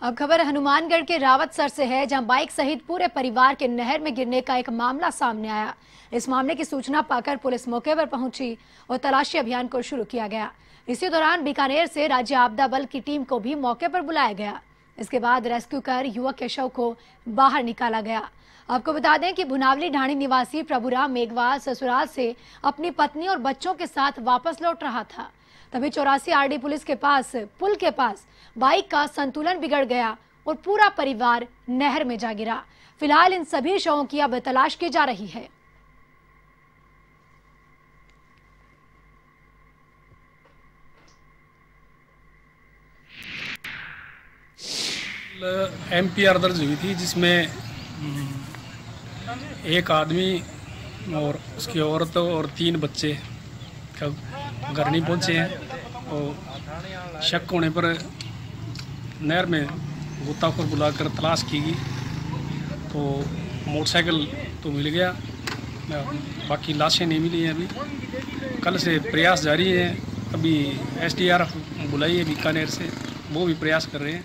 अब खबर हनुमानगढ़ के रावत सर से है, जहाँ बाइक सहित पूरे परिवार के नहर में गिरने का एक मामला सामने आया। इस मामले की सूचना पाकर पुलिस मौके पर पहुँची और तलाशी अभियान को शुरू किया गया। इसी दौरान बीकानेर से राज्य आपदा बल की टीम को भी मौके पर बुलाया गया। इसके बाद रेस्क्यू कर युवक के शव को बाहर निकाला गया। आपको बता दें कि भुनावली ढाणी निवासी प्रभुराम मेघवाल ससुराल से अपनी पत्नी और बच्चों के साथ वापस लौट रहा था। तभी चौरासी आरडी पुलिस के पास, पुल के पास बाइक का संतुलन बिगड़ गया और पूरा परिवार नहर में जा गिरा। फ़िलहाल इन सभी शवों की अब तलाश की जा रही है। एम पी आर दर्ज हुई थी जिसमें हम्म, एक आदमी और उसकी औरत और तीन बच्चे घर नहीं पहुँचे हैं। और शक होने पर नहर में गोताखोर बुलाकर तलाश की गई। तो मोटरसाइकिल तो मिल गया बाकी लाशें नहीं मिली हैं अभी। कल से प्रयास जारी है अभी एस डी आर एफ़ बुलाई है बीकानेर से वो भी प्रयास कर रहे हैं।